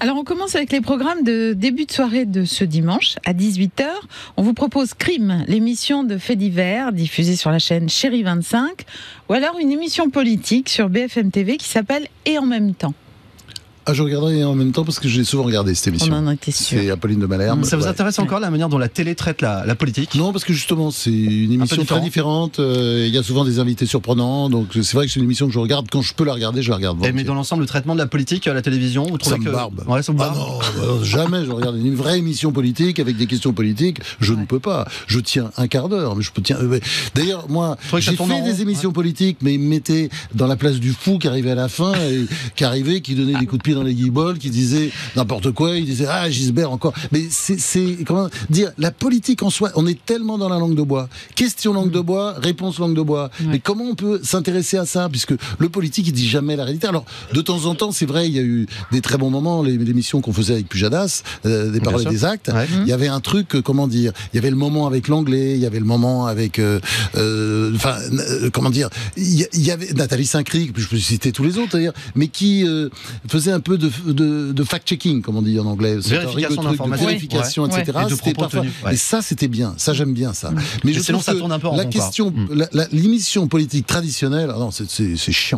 Alors on commence avec les programmes de début de soirée de ce dimanche à 18h. On vous propose Crime, l'émission de faits divers diffusée sur la chaîne Chérie 25, ou alors une émission politique sur BFM TV qui s'appelle Et en même temps. Ah, je regarderai en même temps parce que j'ai souvent regardé cette émission. On en était sûr. C'est Apolline de Malherbe. Ça vous Ouais. intéresse encore la manière dont la télé traite la, la politique? Non, parce que justement, c'est une émission différent. très différente. euh, Il y a souvent des invités surprenants. Donc, c'est vrai que c'est une émission que je regarde. Quand je peux la regarder, je la regarde. Eh, Mais dans l'ensemble, le traitement de la politique à la télévision, vous trouvez Ça me que... barbe. Ouais, ça vous Ah barbe. non, bah, jamais je regarde une vraie émission politique avec des questions politiques. Je ne peux pas. Je tiens un quart d'heure, mais je peux tiens. euh, D'ailleurs, moi, j'ai en fait rond, des émissions politiques, mais ils me mettaient dans la place du fou qui arrivait à la fin, et qui arrivait, qui donnait des coups de pied dans les guibolles, qui disait n'importe quoi. Il disait ah Gisbert encore. Mais c'est comment dire la politique en soi. On est tellement dans la langue de bois. Question langue de bois, réponse langue de bois. Mais comment on peut s'intéresser à ça puisque le politique il dit jamais la réalité. Alors de temps en temps, c'est vrai, il y a eu des très bons moments. les- L'émission qu'on faisait avec Pujadas, euh, des paroles et des actes. Ouais. Il y avait un truc, euh, comment dire Il y avait le moment avec l'anglais, il y avait le moment avec, euh, euh, enfin, euh, comment dire Il y, avait Nathalie Saint-Cric, je peux citer tous les autres d'ailleurs, mais qui faisait un peu de, de, de fact-checking, comme on dit en anglais. Vérification d'informations. vérification, Ouais. etc. Et parfois- ouais. Et ça, c'était bien. Ça, j'aime bien ça. Mais Mais je sinon, ça tourne un peu en la rond, quoi. question, Mm. la- la- l'émission politique traditionnelle, ah non, c'est- c'est c'est chiant.